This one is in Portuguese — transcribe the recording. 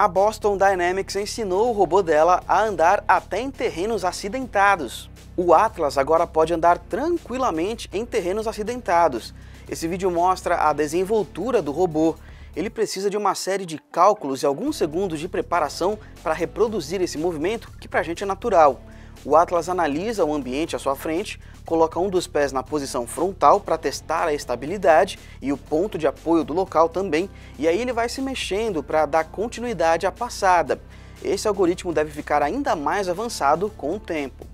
A Boston Dynamics ensinou o robô dela a andar até em terrenos acidentados. O Atlas agora pode andar tranquilamente em terrenos acidentados. Esse vídeo mostra a desenvoltura do robô. Ele precisa de uma série de cálculos e alguns segundos de preparação para reproduzir esse movimento que para a gente é natural. O Atlas analisa o ambiente à sua frente, coloca um dos pés na posição frontal para testar a estabilidade e o ponto de apoio do local também, e aí ele vai se mexendo para dar continuidade à passada. Esse algoritmo deve ficar ainda mais avançado com o tempo.